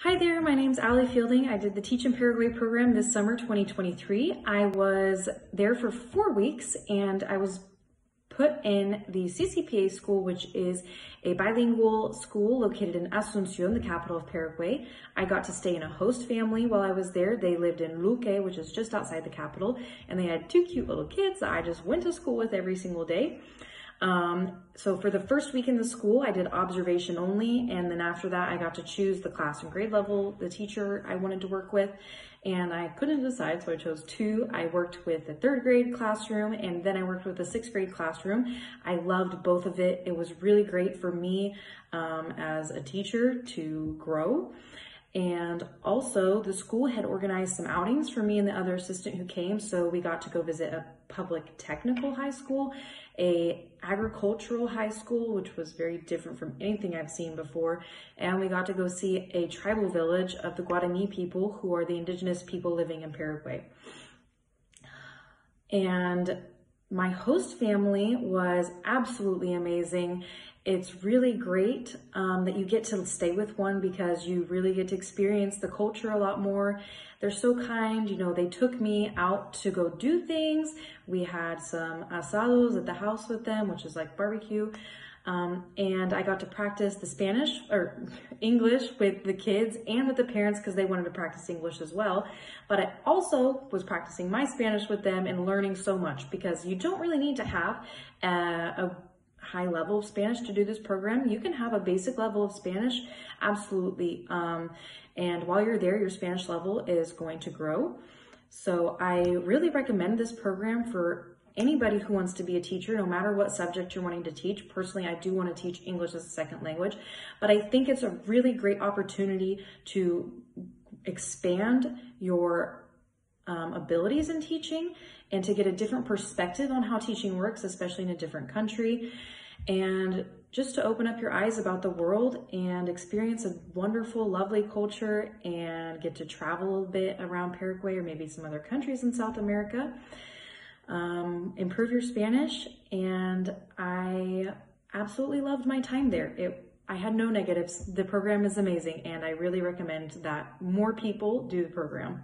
Hi there, my name's Alle Fielding. I did the Teach in Paraguay program this summer 2023. I was there for four weeks and I was put in the CCPA school, which is a bilingual school located in Asuncion, the capital of Paraguay. I got to stay in a host family while I was there. They lived in Luque, which is just outside the capital, and they had two cute little kids that I just went to school with every single day. Um, so for the first week in the school, I did observation only. And then after that, I got to choose the class and grade level, the teacher I wanted to work with. And I couldn't decide, so I chose two. I worked with the third grade classroom and then I worked with the sixth grade classroom. I loved both of it. It was really great for me um, as a teacher to grow. And also the school had organized some outings for me and the other assistant who came. So we got to go visit a public technical high school, a agricultural high school, which was very different from anything I've seen before. And we got to go see a tribal village of the Guarani people who are the indigenous people living in Paraguay. And my host family was absolutely amazing. It's really great um, that you get to stay with one because you really get to experience the culture a lot more. They're so kind, you know, they took me out to go do things. We had some asados at the house with them, which is like barbecue. Um, and I got to practice the Spanish or English with the kids and with the parents because they wanted to practice English as well. But I also was practicing my Spanish with them and learning so much because you don't really need to have a, a high level of Spanish to do this program. You can have a basic level of Spanish, absolutely. Um, and while you're there, your Spanish level is going to grow. So I really recommend this program for anybody who wants to be a teacher, no matter what subject you're wanting to teach. Personally, I do want to teach English as a second language, but I think it's a really great opportunity to expand your um, abilities in teaching and to get a different perspective on how teaching works, especially in a different country. And just to open up your eyes about the world and experience a wonderful, lovely culture and get to travel a bit around Paraguay or maybe some other countries in South America um, improve your Spanish. And I absolutely loved my time there. It, I had no negatives. The program is amazing, and I really recommend that more people do the program.